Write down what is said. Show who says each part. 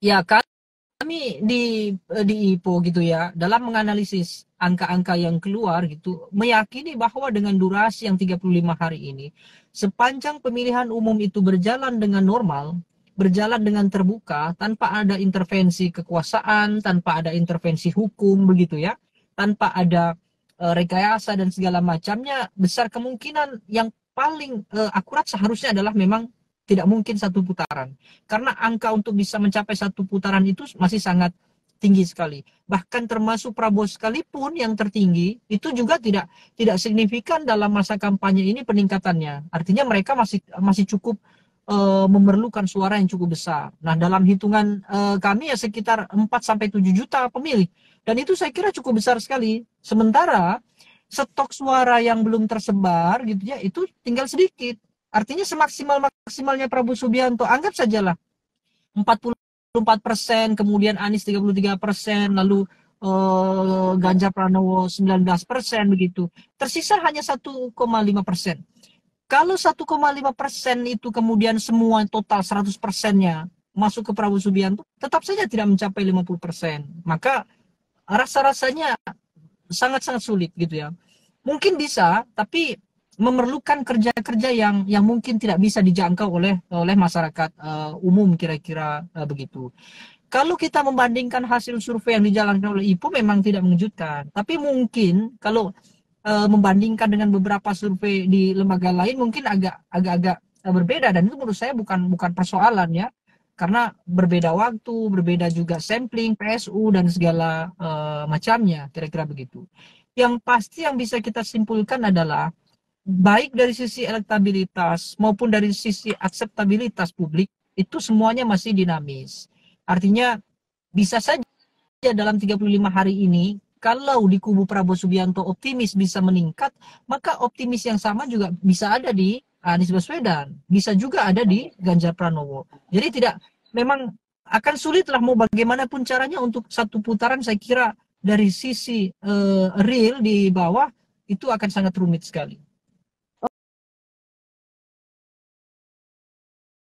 Speaker 1: Ya, kami di di IPO gitu ya, dalam menganalisis angka-angka yang keluar gitu, meyakini bahwa dengan durasi yang 35 hari ini, sepanjang pemilihan umum itu berjalan dengan normal, berjalan dengan terbuka, tanpa ada intervensi kekuasaan, tanpa ada intervensi hukum begitu ya, tanpa ada uh, rekayasa dan segala macamnya, besar kemungkinan yang paling uh, akurat seharusnya adalah memang tidak mungkin satu putaran. Karena angka untuk bisa mencapai satu putaran itu masih sangat tinggi sekali. Bahkan termasuk Prabowo sekalipun yang tertinggi itu juga tidak tidak signifikan dalam masa kampanye ini peningkatannya. Artinya mereka masih masih cukup uh, memerlukan suara yang cukup besar. Nah, dalam hitungan uh, kami ya sekitar 4 sampai 7 juta pemilih. Dan itu saya kira cukup besar sekali. Sementara stok suara yang belum tersebar gitu ya itu tinggal sedikit Artinya semaksimal maksimalnya Prabowo Subianto, anggap sajalah 44 persen, kemudian Anies 33 persen, lalu uh, Ganjar Pranowo 19 persen begitu. Tersisa hanya 1,5 persen. Kalau 1,5 persen itu kemudian semua total 100 persennya masuk ke Prabowo Subianto, tetap saja tidak mencapai 50 persen. Maka rasa-rasanya sangat-sangat sulit gitu ya. Mungkin bisa, tapi memerlukan kerja-kerja yang yang mungkin tidak bisa dijangkau oleh oleh masyarakat uh, umum kira-kira uh, begitu. Kalau kita membandingkan hasil survei yang dijalankan oleh IPO memang tidak mengejutkan, tapi mungkin kalau uh, membandingkan dengan beberapa survei di lembaga lain mungkin agak agak-agak berbeda dan itu menurut saya bukan bukan persoalan ya karena berbeda waktu, berbeda juga sampling, PSU dan segala uh, macamnya, kira-kira begitu. Yang pasti yang bisa kita simpulkan adalah baik dari sisi elektabilitas maupun dari sisi akseptabilitas publik itu semuanya masih dinamis. Artinya bisa saja dalam 35 hari ini kalau di kubu Prabowo Subianto optimis bisa meningkat, maka optimis yang sama juga bisa ada di Anies Baswedan, bisa juga ada di Ganjar Pranowo. Jadi tidak memang akan sulit lah mau bagaimanapun caranya untuk satu putaran saya kira dari sisi uh, real di bawah itu akan sangat rumit sekali.